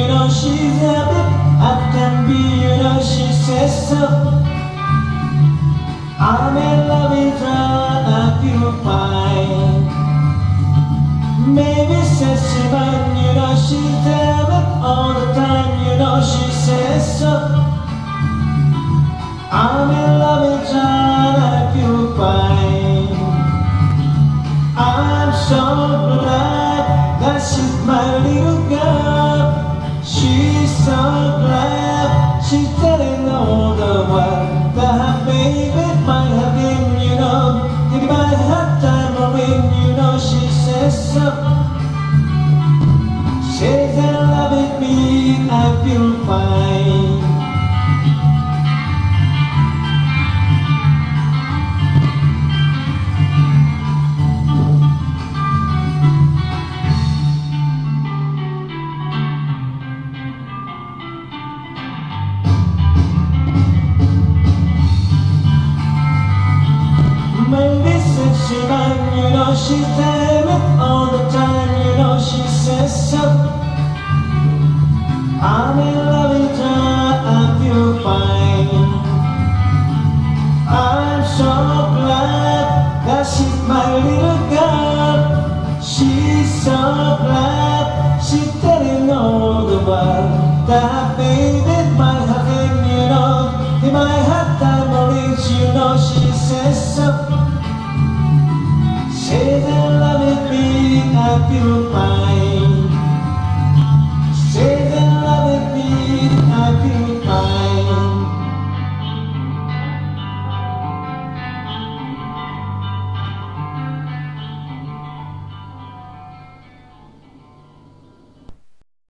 you know she's a bit After me, you know she says so I'm in love with her, I feel fine Maybe says she might, you know she's so glad she's telling all the world that her baby might have been, you know, it might have time or when, you know, she says so. Says in love with me, I feel fine. she's blaming all the time, you know she says so. I'm in love with her, I feel fine. I'm so glad that she's my little girl. She's so glad she's telling all the world that baby, my having, you know, in my heart, I'm you know she says so. happy man